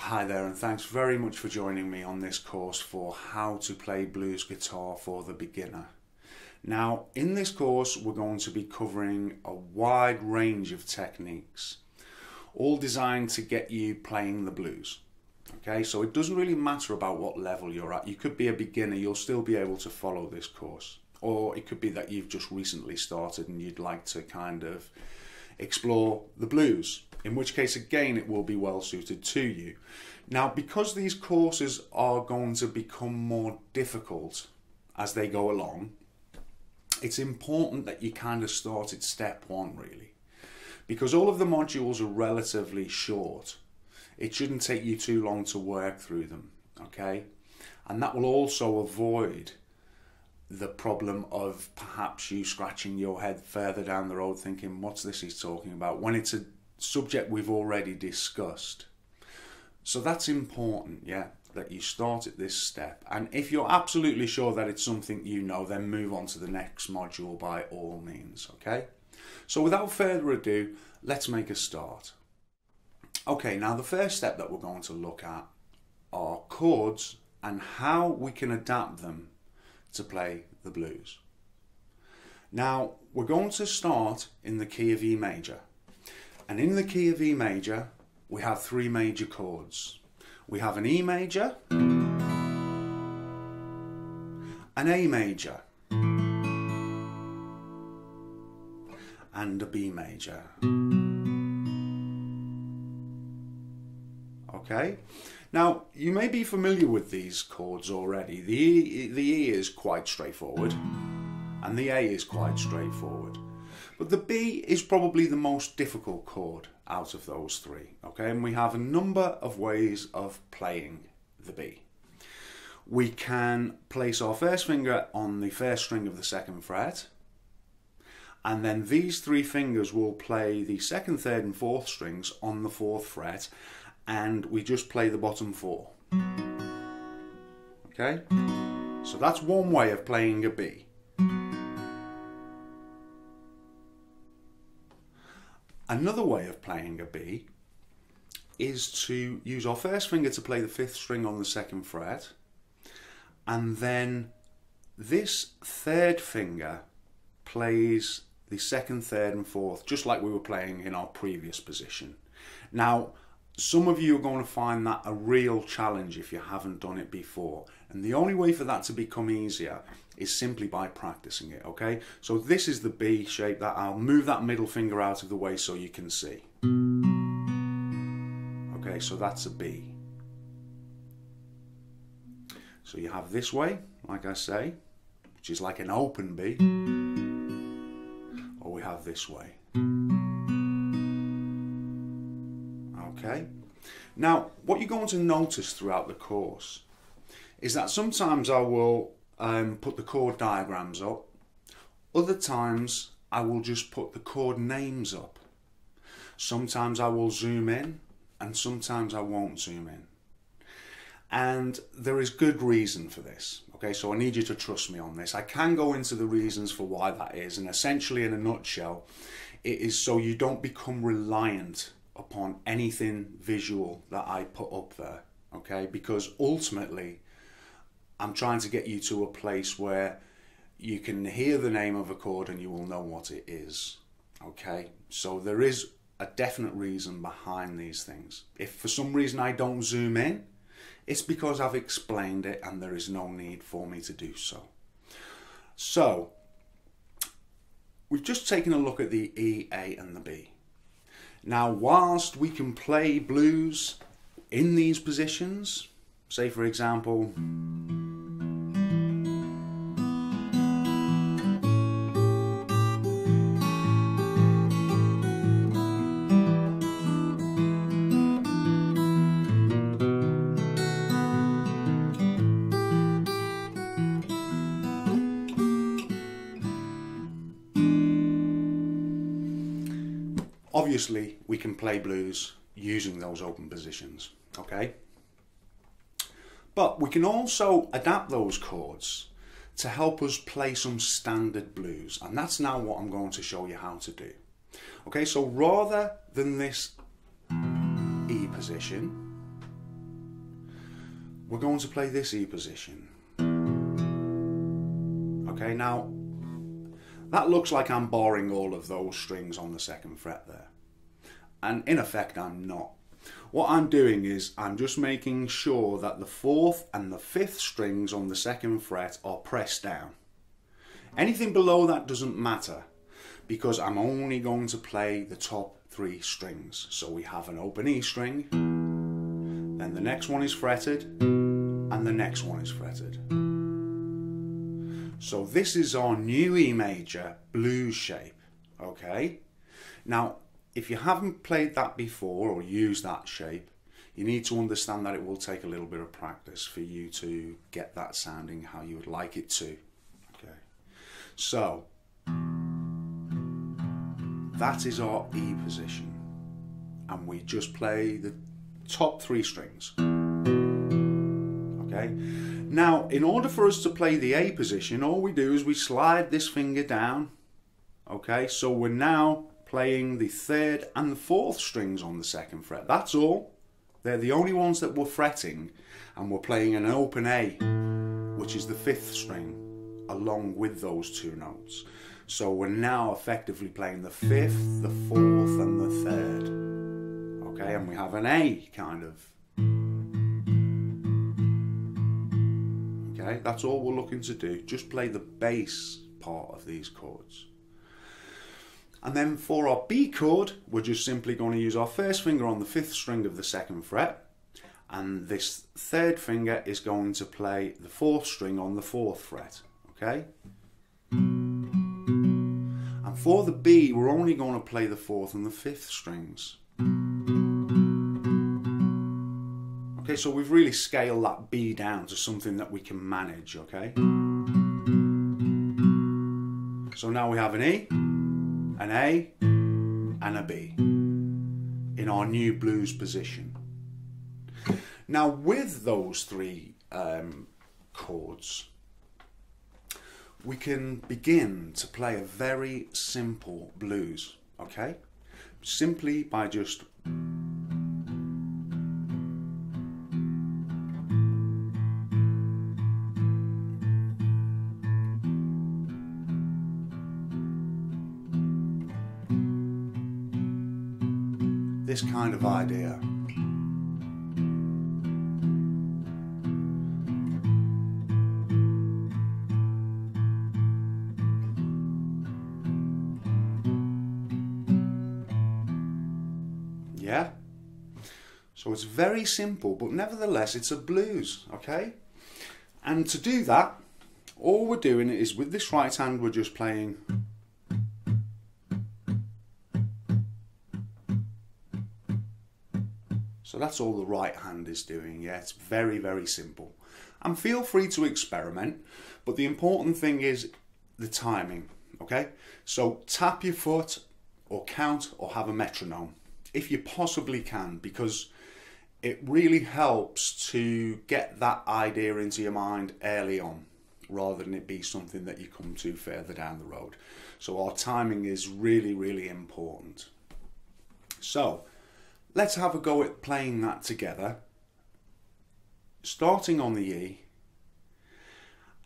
Hi there, and thanks very much for joining me on this course for how to play blues guitar for the beginner. Now, in this course, we're going to be covering a wide range of techniques, all designed to get you playing the blues. Okay, so it doesn't really matter about what level you're at. You could be a beginner, you'll still be able to follow this course. Or it could be that you've just recently started and you'd like to kind of explore the blues in which case again it will be well suited to you. Now because these courses are going to become more difficult as they go along, it's important that you kind of start at step one really. Because all of the modules are relatively short, it shouldn't take you too long to work through them, okay? And that will also avoid the problem of perhaps you scratching your head further down the road thinking, what's this he's talking about? When it's a subject we've already discussed. So that's important, yeah, that you start at this step. And if you're absolutely sure that it's something you know, then move on to the next module by all means, okay? So without further ado, let's make a start. Okay, now the first step that we're going to look at are chords and how we can adapt them to play the blues. Now, we're going to start in the key of E major. And in the key of E major, we have three major chords. We have an E major, an A major, and a B major. Okay? Now, you may be familiar with these chords already. The E, the e is quite straightforward, and the A is quite straightforward. But the B is probably the most difficult chord out of those three. Okay, and we have a number of ways of playing the B. We can place our first finger on the first string of the second fret, and then these three fingers will play the second, third, and fourth strings on the fourth fret, and we just play the bottom four. Okay, so that's one way of playing a B. Another way of playing a B is to use our first finger to play the fifth string on the second fret and then this third finger plays the second, third and fourth just like we were playing in our previous position. Now some of you are going to find that a real challenge if you haven't done it before and the only way for that to become easier is simply by practicing it, okay? So this is the B shape that I'll move that middle finger out of the way so you can see. Okay, so that's a B. So you have this way, like I say, which is like an open B, or we have this way. Okay? Now, what you're going to notice throughout the course is that sometimes I will um, put the chord diagrams up. Other times I will just put the chord names up. Sometimes I will zoom in and sometimes I won't zoom in. And there is good reason for this. Okay, so I need you to trust me on this. I can go into the reasons for why that is, and essentially, in a nutshell, it is so you don't become reliant upon anything visual that I put up there. Okay, because ultimately, I'm trying to get you to a place where you can hear the name of a chord and you will know what it is. Okay, so there is a definite reason behind these things. If for some reason I don't zoom in, it's because I've explained it and there is no need for me to do so. So, we've just taken a look at the E, A, and the B. Now, whilst we can play blues in these positions, say for example, obviously we can play blues using those open positions, okay? But we can also adapt those chords to help us play some standard blues, and that's now what I'm going to show you how to do. Okay, so rather than this E position, we're going to play this E position. Okay, now that looks like I'm barring all of those strings on the second fret there. And in effect, I'm not. What I'm doing is I'm just making sure that the fourth and the fifth strings on the second fret are pressed down. Anything below that doesn't matter because I'm only going to play the top three strings. So we have an open E string, then the next one is fretted, and the next one is fretted. So this is our new E major blues shape, okay? Now, if you haven't played that before or used that shape, you need to understand that it will take a little bit of practice for you to get that sounding how you would like it to. Okay. So, that is our E position. And we just play the top three strings. Okay. Now, in order for us to play the A position, all we do is we slide this finger down. Okay, so we're now playing the third and the fourth strings on the second fret. That's all. They're the only ones that we're fretting, and we're playing an open A, which is the fifth string, along with those two notes. So we're now effectively playing the fifth, the fourth, and the third. Okay, and we have an A kind of Okay, that's all we're looking to do. Just play the bass part of these chords. And then for our B chord, we're just simply going to use our first finger on the fifth string of the second fret. And this third finger is going to play the fourth string on the fourth fret. Okay? And for the B, we're only going to play the fourth and the fifth strings. Okay, so we've really scaled that B down to something that we can manage, okay? So now we have an E, an A, and a B in our new blues position. Now with those three um, chords, we can begin to play a very simple blues, okay? Simply by just this kind of idea. Yeah? So it's very simple, but nevertheless it's a blues, okay? And to do that, all we're doing is with this right hand we're just playing That's all the right hand is doing. Yeah, it's very, very simple. And feel free to experiment, but the important thing is the timing, okay? So tap your foot or count or have a metronome if you possibly can because it really helps to get that idea into your mind early on rather than it be something that you come to further down the road. So our timing is really, really important. So Let's have a go at playing that together. Starting on the E,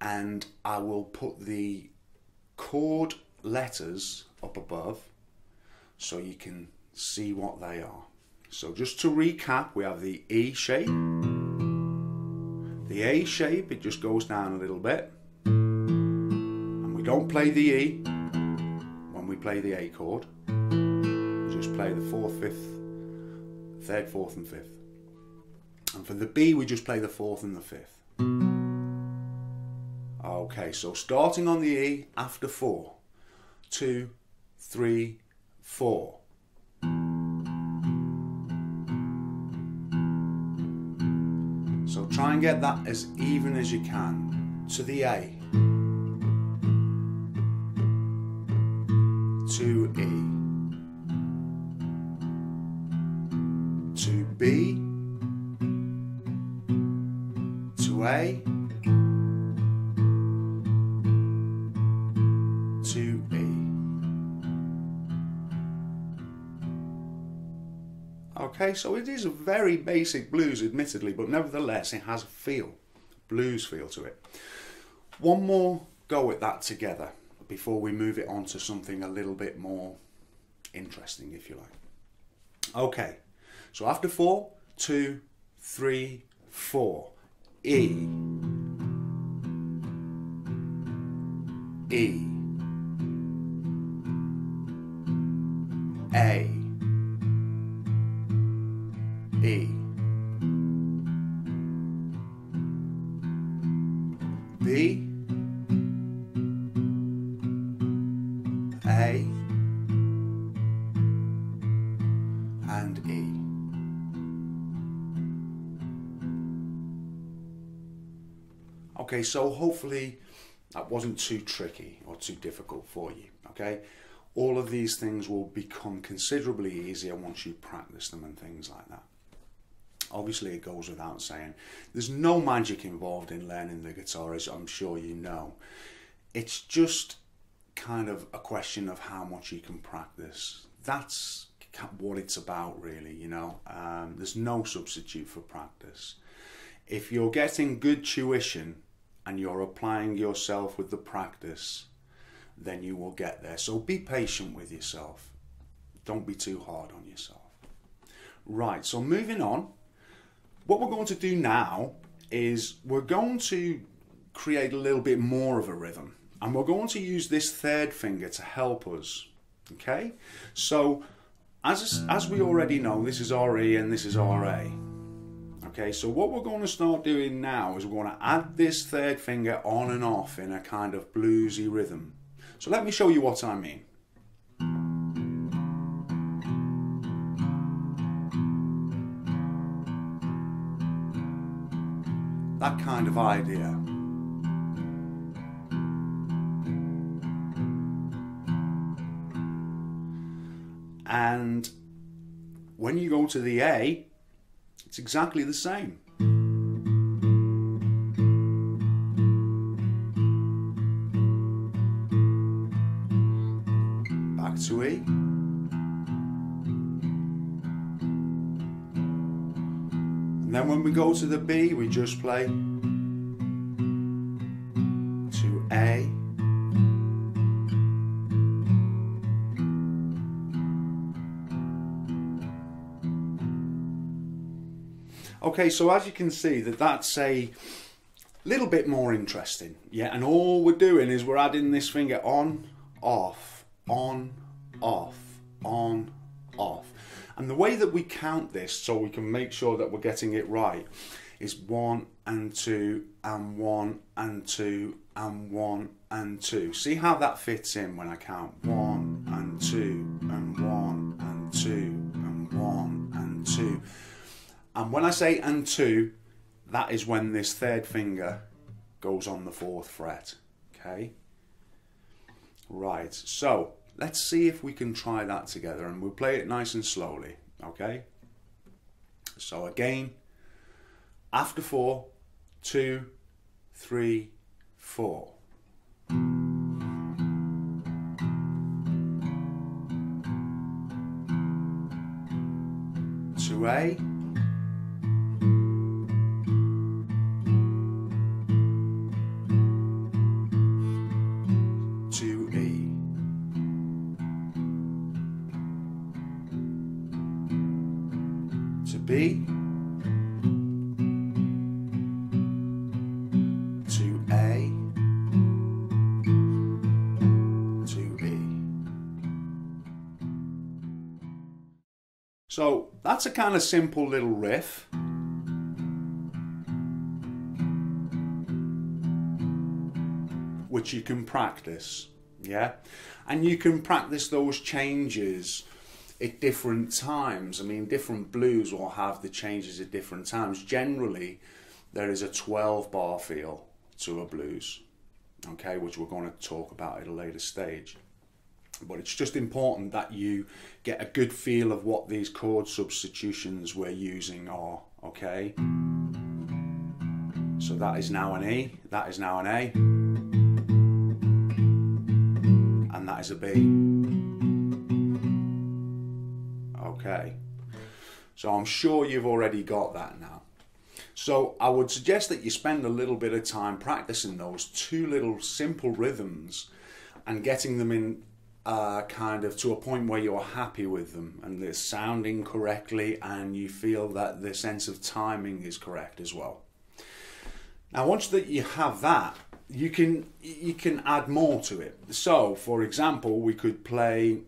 and I will put the chord letters up above so you can see what they are. So just to recap, we have the E shape, the A shape, it just goes down a little bit, and we don't play the E when we play the A chord, we just play the fourth, fifth, third, fourth, and fifth. And for the B, we just play the fourth and the fifth. Okay, so starting on the E after four, two, three, four. So try and get that as even as you can to the A, to E. B to A to E. Okay, so it is a very basic blues, admittedly, but nevertheless, it has a feel, blues feel to it. One more go at that together before we move it on to something a little bit more interesting, if you like. Okay, so after four, two, three, four. E. E. A. Okay, so hopefully that wasn't too tricky or too difficult for you. Okay, all of these things will become considerably easier once you practice them and things like that. Obviously, it goes without saying, there's no magic involved in learning the guitar, as I'm sure you know. It's just kind of a question of how much you can practice. That's what it's about, really, you know. Um, there's no substitute for practice. If you're getting good tuition and you're applying yourself with the practice, then you will get there. So be patient with yourself. Don't be too hard on yourself. Right, so moving on, what we're going to do now is we're going to create a little bit more of a rhythm and we're going to use this third finger to help us. Okay, so as, as we already know, this is RE and this is RA. Okay, so what we're going to start doing now is we're going to add this third finger on and off in a kind of bluesy rhythm. So let me show you what I mean. That kind of idea. And when you go to the A, it's exactly the same. Back to E. And then when we go to the B, we just play Okay, so as you can see that that's a little bit more interesting. Yeah, and all we're doing is we're adding this finger on, off, on, off, on, off. And the way that we count this so we can make sure that we're getting it right is one and two and one and two and one and two. See how that fits in when I count one and two And when I say and two, that is when this third finger goes on the fourth fret. Okay? Right, so let's see if we can try that together and we'll play it nice and slowly. Okay? So again, after four, two, three, four. To A. B to A to E. So that's a kind of simple little riff. Which you can practice, yeah? And you can practice those changes at different times. I mean, different blues will have the changes at different times. Generally, there is a 12 bar feel to a blues, okay, which we're going to talk about at a later stage. But it's just important that you get a good feel of what these chord substitutions we're using are, okay? So that is now an E, that is now an A, and that is a B. Okay. So I'm sure you've already got that now. So I would suggest that you spend a little bit of time practicing those two little simple rhythms and getting them in uh, kind of to a point where you're happy with them and they're sounding correctly and you feel that the sense of timing is correct as well. Now once that you have that, you can you can add more to it. So for example, we could play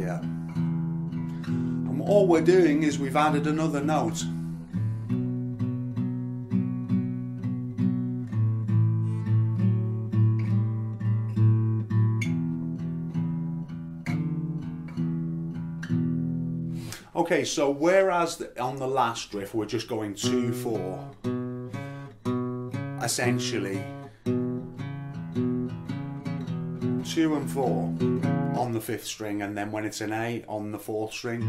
idea. And all we're doing is we've added another note. Okay, so whereas on the last riff we're just going 2 4, essentially 2 and 4 on the fifth string, and then when it's an A on the fourth string.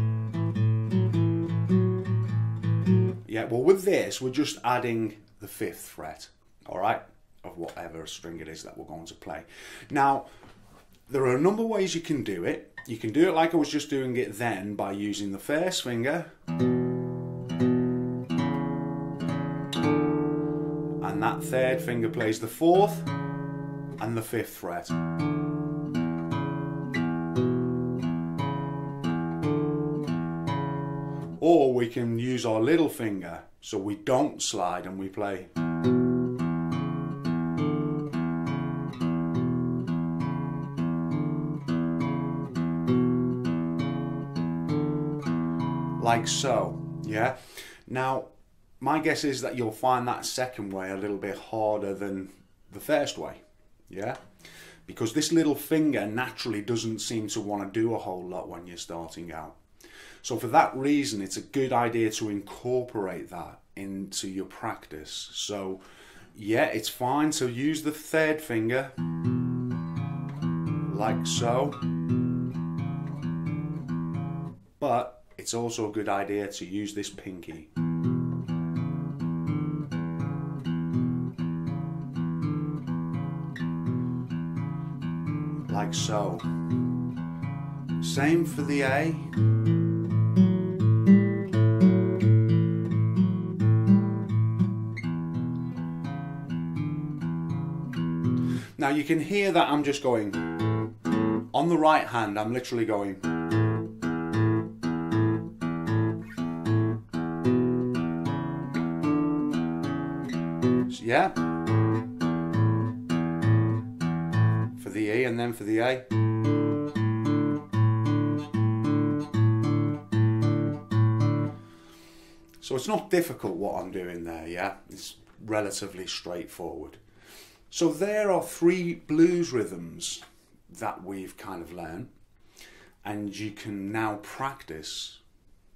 Yeah, well, with this, we're just adding the fifth fret, all right, of whatever string it is that we're going to play. Now, there are a number of ways you can do it. You can do it like I was just doing it then by using the first finger. And that third finger plays the fourth and the fifth fret. Or we can use our little finger so we don't slide and we play. Like so, yeah? Now, my guess is that you'll find that second way a little bit harder than the first way, yeah? Because this little finger naturally doesn't seem to want to do a whole lot when you're starting out. So for that reason, it's a good idea to incorporate that into your practice. So yeah, it's fine So, use the third finger like so. But it's also a good idea to use this pinky. Like so. Same for the A. you can hear that I'm just going. On the right hand, I'm literally going. yeah. For the E and then for the A. So it's not difficult what I'm doing there, yeah? It's relatively straightforward. So there are three blues rhythms that we've kind of learned, and you can now practice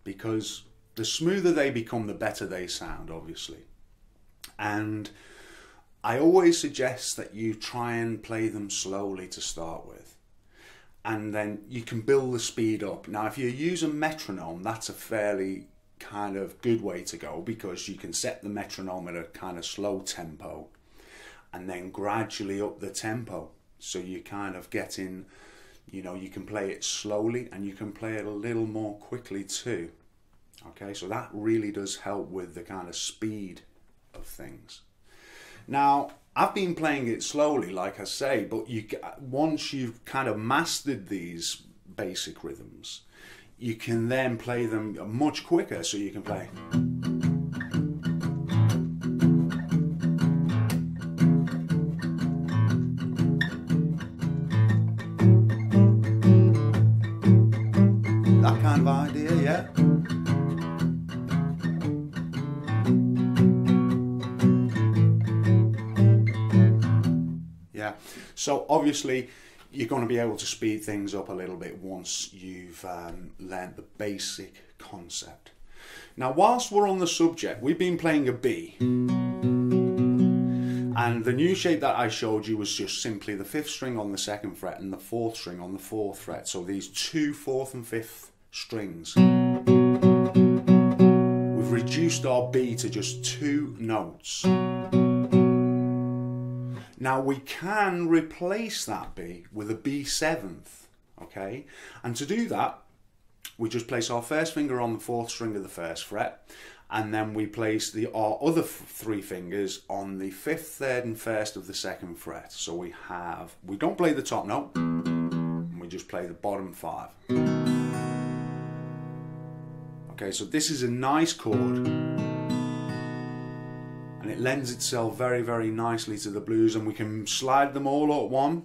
because the smoother they become, the better they sound, obviously. And I always suggest that you try and play them slowly to start with. And then you can build the speed up. Now, if you use a metronome, that's a fairly kind of good way to go because you can set the metronome at a kind of slow tempo and then gradually up the tempo. So you kind of get in, you know, you can play it slowly and you can play it a little more quickly too. Okay, so that really does help with the kind of speed of things. Now, I've been playing it slowly, like I say, but you once you've kind of mastered these basic rhythms, you can then play them much quicker. So you can play. So obviously you're going to be able to speed things up a little bit once you've um, learned the basic concept. Now whilst we're on the subject, we've been playing a B. And the new shape that I showed you was just simply the fifth string on the second fret and the fourth string on the fourth fret. So these two fourth and fifth strings. We've reduced our B to just two notes. Now we can replace that B with a B seventh, okay? And to do that, we just place our first finger on the fourth string of the first fret and then we place the our other three fingers on the fifth, third and first of the second fret. So we have, we don't play the top note, we just play the bottom five. Okay, so this is a nice chord. And it lends itself very, very nicely to the blues and we can slide them all at one.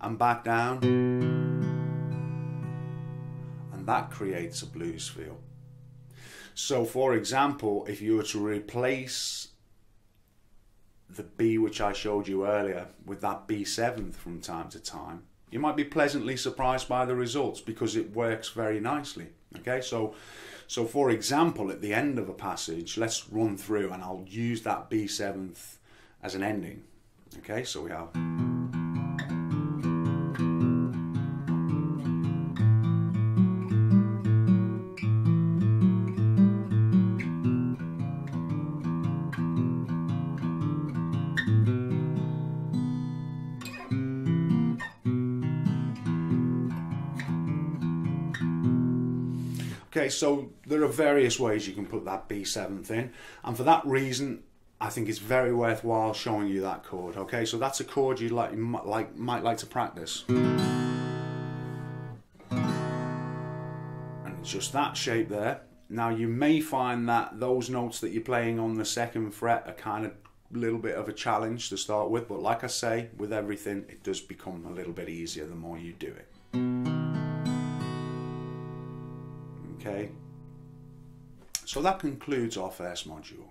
And back down. And that creates a blues feel. So for example, if you were to replace the B which I showed you earlier with that B seventh from time to time, you might be pleasantly surprised by the results because it works very nicely. Okay, so so for example, at the end of a passage, let's run through and I'll use that B seventh as an ending. Okay, so we have. Okay, so there are various ways you can put that B7th in, and for that reason, I think it's very worthwhile showing you that chord. Okay, so that's a chord you like, might like, might like to practice. And it's just that shape there. Now you may find that those notes that you're playing on the second fret are kind of a little bit of a challenge to start with, but like I say, with everything, it does become a little bit easier the more you do it. Okay, so that concludes our first module.